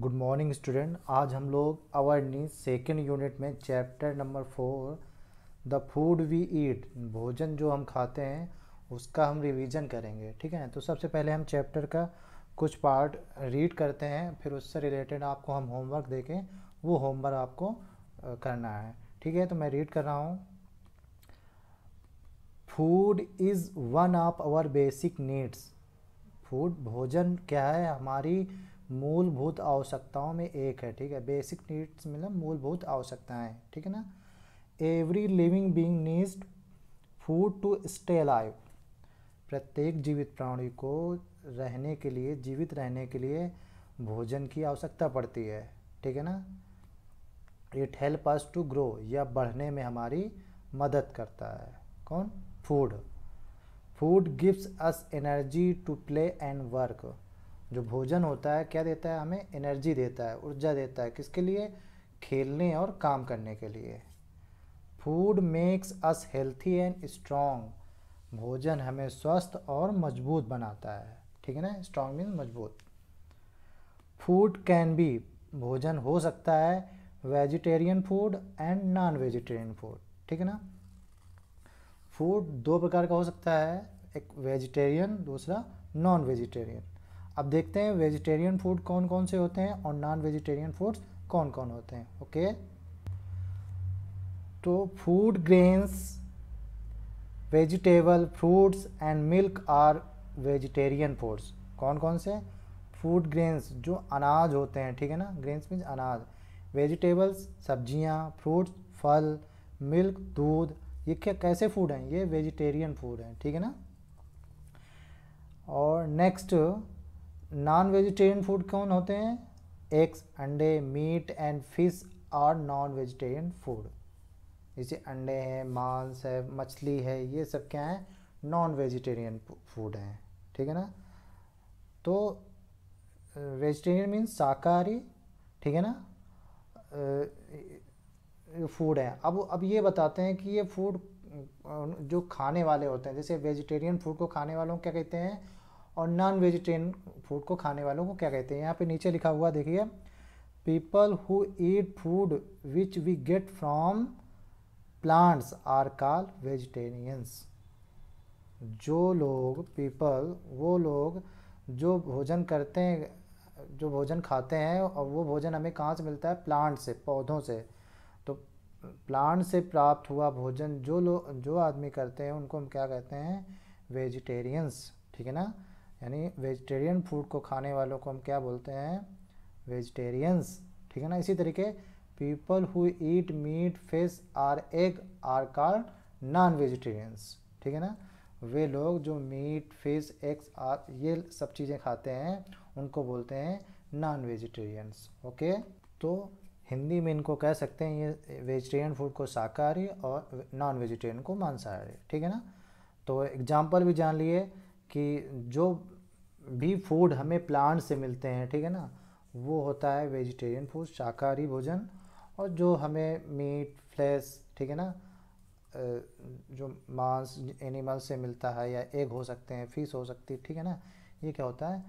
Good morning student आज हम लोग अवर्नी सेकेंड यूनिट में chapter number four the food we eat भोजन जो हम खाते हैं, उसका हम रिवीजन करेंगे, ठीक है? तो सबसे पहले हम चैप्टर का कुछ पार्ट रीड करते हैं, फिर उससे रिलेटेड आपको हम होमवर्क देके वो होमवर्क आपको करना है, ठीक है? तो मैं रीड कर रहा हूँ। Food is one of our basic needs food भोजन क्या है? हमारी मूलभूत आवश्यकताओं में एक है, ठीक है? बेसिक नीड्स मतलब मूलभूत आवश्यकताएँ, ठीक है ना? Every living being needs food to stay alive प्रत्येक जीवित प्राणी को रहने के लिए, जीवित रहने के लिए भोजन की आवश्यकता पड़ती है, ठीक है ना? It help us to grow या बढ़ने में हमारी मदद करता है। कौन? Food food gives us energy to play and work जो भोजन होता है, क्या देता है हमें? एनर्जी देता है, ऊर्जा देता है। किसके लिए? खेलने और काम करने के लिए। Food makes us healthy and strong भोजन हमें स्वस्थ और मज़बूत बनाता है। ठीक है ना? स्ट्रॉन्ग मीन्स मज़बूत। फ़ूड कैन बी भोजन हो सकता है vegetarian food and non vegetarian food ठीक है ना? फ़ूड दो प्रकार का हो सकता है, एक वेजिटेरियन दूसरा नॉन वेजिटेरियन अब देखते हैं वेजिटेरियन फ़ूड कौन कौन से होते हैं और नॉन वेजिटेरियन फूड्स कौन कौन होते हैं ओके तो food grains vegetable fruits and milk are vegetarian foods कौन कौन से? फ़ूड ग्रेन्स जो अनाज होते हैं, ठीक है ना? ग्रेन्स मीन्स अनाज। वेजिटेबल्स सब्ज़ियाँ फ्रूट्स फल मिल्क दूध, ये क्या, कैसे फ़ूड हैं? ये वेजिटेरियन फ़ूड हैं, ठीक है ना? और नेक्स्ट नॉन वेजिटेरियन फ़ूड कौन होते हैं? एग्स अंडे meat and fish are non vegetarian food जैसे अंडे हैं, मांस है, मछली है, ये सब क्या है? नॉन वेजिटेरियन फ़ूड हैं, ठीक है ना? तो वेजिटेरियन मीन्स शाकाहारी, ठीक है ना? फ़ूड है। अब अब ये बताते हैं कि ये फ़ूड जो खाने वाले होते हैं, जैसे वेजिटेरियन फ़ूड को खाने वालों क्या कहते हैं? और नॉन वेजिटेरियन फ़ूड को खाने वालों को क्या कहते हैं? यहाँ पे नीचे लिखा हुआ देखिए people who eat food which we get from plants are call vegetarians जो लोग पीपल वो लोग जो भोजन करते हैं, जो भोजन खाते हैं, और वो भोजन हमें कहाँ से मिलता है? प्लांट से, पौधों से। तो प्लांट से प्राप्त हुआ भोजन जो लोग जो आदमी करते हैं, उनको हम क्या कहते हैं? वेजिटेरियंस ठीक है ना? यानी वेजिटेरियन फ़ूड को खाने वालों को हम क्या बोलते हैं? वेजिटेरियंस। ठीक है ना? इसी तरीके people who eat meat fish or egg are called non vegetarians ठीक है ना? वे लोग जो मीट फ़िश एग्स आर ये सब चीज़ें खाते हैं, उनको बोलते हैं नॉन वेजिटेरियंस ओके? तो हिंदी में इनको कह सकते हैं, ये वेजिटेरियन फ़ूड को शाकाहारी और नॉन वेजिटेरियन को मांसाहारी। ठीक है ना? तो एग्ज़ाम्पल भी जान लिए कि जो भी फ़ूड हमें प्लांट से मिलते हैं, ठीक है ना? वो होता है वेजिटेरियन फ़ूड शाकाहारी भोजन और जो हमें मीट फ्लैश ठीक है ना? जो मांस एनिमल से मिलता है या एग हो सकते हैं फ़िश हो सकती है, ठीक है ना? ये क्या होता है?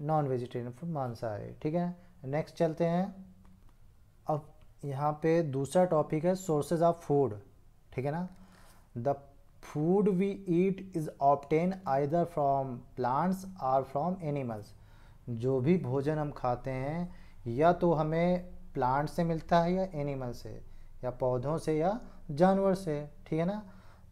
नॉन वेजिटेरियन फ़ूड मांसाहारी, ठीक है? नेक्स्ट चलते हैं। अब यहाँ पे दूसरा टॉपिक है सोर्सेज ऑफ़ फ़ूड ठीक है ना? The food we eat is often either from plants or from animals जो भी भोजन हम खाते हैं, या तो हमें प्लांट से मिलता है या एनिमल से, या पौधों से या जानवर से, ठीक है ना?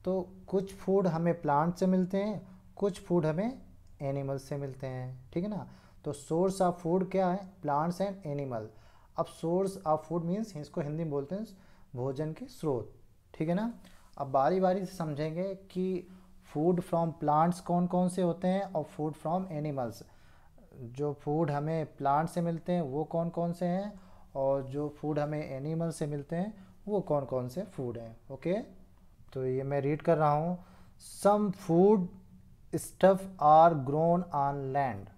तो कुछ फ़ूड हमें प्लांट से मिलते हैं, कुछ फ़ूड हमें एनिमल से मिलते हैं, ठीक है ना? तो सोर्स ऑफ़ फ़ूड क्या है? प्लांट्स एंड एनिमल अब सोर्स ऑफ़ फ़ूड मीन्स इसको हिंदी में बोलते हैं भोजन के स्रोत, ठीक है ना? अब बारी बारी से समझेंगे कि फ़ूड फ्रॉम प्लांट्स कौन कौन से होते हैं और फ़ूड फ्रॉम एनिमल्स जो फ़ूड हमें प्लांट से मिलते हैं, वो कौन कौन से हैं? और जो फ़ूड हमें एनिमल से मिलते हैं, वो कौन कौन से फ़ूड हैं? ओके तो ये मैं रीड कर रहा हूँ। Some food stuff are grown on land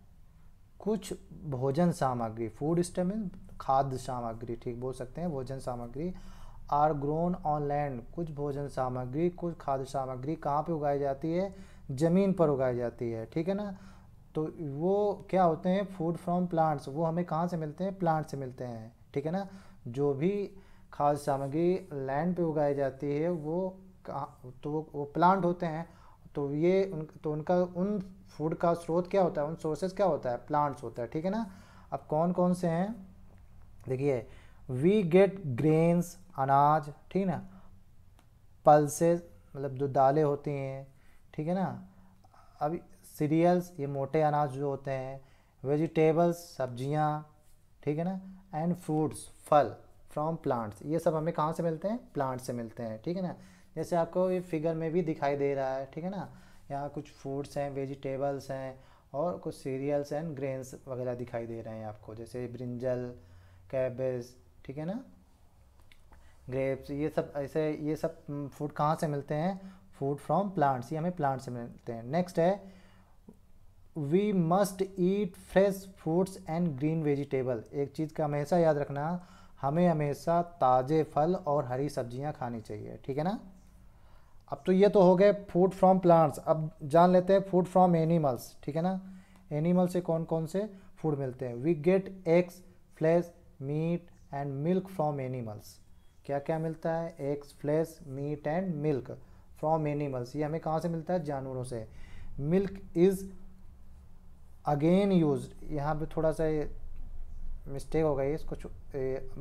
कुछ भोजन सामग्री फ़ूड स्टफ़ मीन खाद्य सामग्री, ठीक, बोल सकते हैं, भोजन सामग्री। Are grown on land. कुछ भोजन सामग्री कुछ खाद्य सामग्री कहाँ पे उगाई जाती है? ज़मीन पर उगाई जाती है ठीक है ना? तो वो क्या होते हैं? Food from plants. वो हमें कहाँ से मिलते हैं? प्लांट से मिलते हैं ठीक है ना? जो भी खाद्य सामग्री लैंड पे उगाई जाती है वो तो वो, वो प्लांट होते हैं। तो ये उन तो उनका उन फ़ूड का स्रोत क्या होता है? उन सोर्सेज क्या होता है? प्लांट्स होता है ठीक है ना? अब कौन कौन से हैं? देखिए वी गेट ग्रेन्स अनाज, ठीक ना? पल्सेस मतलब जो दालें होती हैं, ठीक है ना? अभी सीरियल्स ये मोटे अनाज जो होते हैं वेजिटेबल्स सब्ज़ियाँ, ठीक है ना? एंड फ्रूट्स फल फ्रॉम प्लांट्स ये सब हमें कहाँ से मिलते हैं? प्लांट से मिलते हैं, ठीक है ना? जैसे आपको ये फिगर में भी दिखाई दे रहा है, ठीक है ना? यहाँ कुछ फ्रूट्स हैं वेजिटेबल्स हैं, और कुछ सीरियल्स एंड ग्रेन्स वगैरह दिखाई दे रहे हैं आपको, जैसे ब्रिंजल कैबेज ठीक है ना? ग्रेप्स, ये सब ऐसे, ये सब फ़ूड कहाँ से मिलते हैं? फ़ूड फ्रॉम प्लांट्स ये हमें प्लांट से मिलते हैं। नेक्स्ट है we must eat fresh fruits and green vegetable एक चीज़ का हमेशा याद रखना, हमें हमेशा ताज़े फल और हरी सब्ज़ियाँ खानी चाहिए, ठीक है ना? अब तो ये तो हो गए फ़ूड फ्रॉम प्लांट्स अब जान लेते हैं फ़ूड फ्रॉम एनिमल्स ठीक है ना? एनिमल से कौन कौन से फ़ूड मिलते हैं? We get eggs flesh meat and milk from animals क्या क्या मिलता है? Eggs flesh meat and milk from animals ये हमें कहाँ से मिलता है? जानवरों से। मिल्क इज़ अगेन यूज़ यहाँ पे थोड़ा सा मिस्टेक हो गई इसको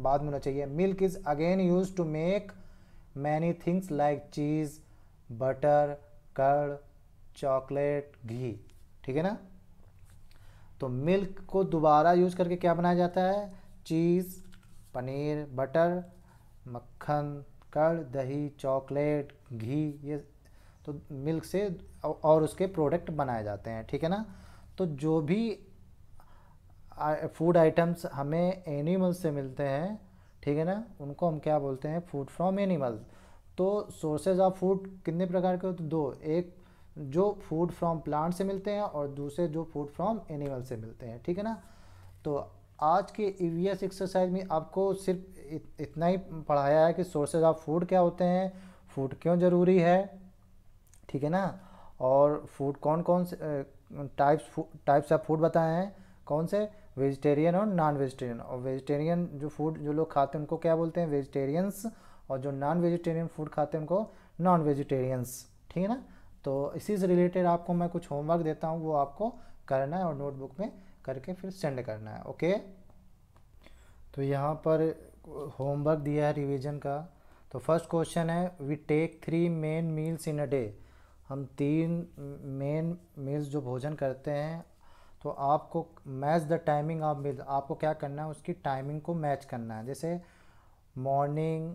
बाद में होना चाहिए। Milk is again use to make many things like cheese butter curd chocolate ghee ठीक है ना? तो मिल्क को दोबारा यूज़ करके क्या बनाया जाता है? चीज़ पनीर बटर मक्खन कर्ड दही, चॉकलेट, घी, ये तो मिल्क से और उसके प्रोडक्ट बनाए जाते हैं, ठीक है ना? तो जो भी फ़ूड आइटम्स हमें एनिमल्स से मिलते हैं, ठीक है ना? उनको हम क्या बोलते हैं? फ़ूड फ्रॉम एनिमल्स तो सोर्सेज ऑफ़ फ़ूड कितने प्रकार के होते दो, एक जो फ़ूड फ्रॉम प्लांट से मिलते हैं और दूसरे जो फ़ूड फ्रॉम एनिमल से मिलते हैं, ठीक है ना? तो आज के ईवीएस एक्सरसाइज में आपको सिर्फ़ इतना ही पढ़ाया है कि सोर्सेज ऑफ़ फ़ूड क्या होते हैं? फ़ूड क्यों ज़रूरी है? ठीक है ना? और फ़ूड कौन कौन से टाइप्स टाइप्स ऑफ़ फ़ूड बताए हैं? कौन से? वेजिटेरियन और नॉन वेजिटेरियन और वेजिटेरियन जो फ़ूड जो लोग खाते हैं, उनको क्या बोलते हैं? वेजिटेरियंस और जो नॉन वेजिटेरियन फ़ूड खाते हैं, उनको नॉन वेजिटेरियंस ठीक है ना? तो इसी से रिलेटेड आपको मैं कुछ होमवर्क देता हूँ, वो आपको करना है और नोटबुक में करके फिर सेंड करना है ओके तो यहाँ पर होमवर्क दिया है रिवीजन का। तो फ़र्स्ट क्वेश्चन है we take three main meals in a day हम तीन मेन मील्स जो भोजन करते हैं तो आपको match the timing of meal आपको क्या करना है, उसकी टाइमिंग को मैच करना है। जैसे मॉर्निंग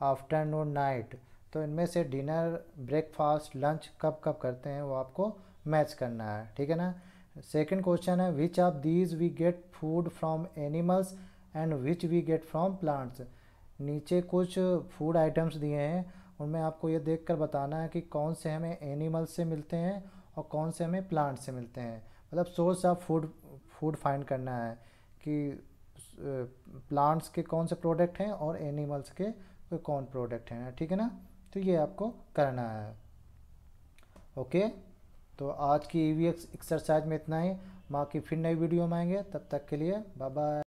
आफ्टरनून नाइट तो इनमें से डिनर ब्रेकफास्ट लंच कब कब करते हैं, वो आपको मैच करना है। ठीक है ना? सेकंड क्वेश्चन है which of these we get food from animals and which we get from plants नीचे कुछ फ़ूड आइटम्स दिए हैं। उनमें आपको ये देख कर बताना है कि कौन से हमें एनिमल्स से मिलते हैं और कौन से हमें प्लांट से मिलते हैं। मतलब source of food food find करना है कि प्लांट्स के कौन से प्रोडक्ट हैं और एनिमल्स के कौन प्रोडक्ट हैं। ठीक है ना? तो ये आपको करना है। ओके? तो आज की ई एक्सरसाइज में इतना ही। बाकी फिर नई वीडियो में आएँगे। तब तक के लिए बाय बाय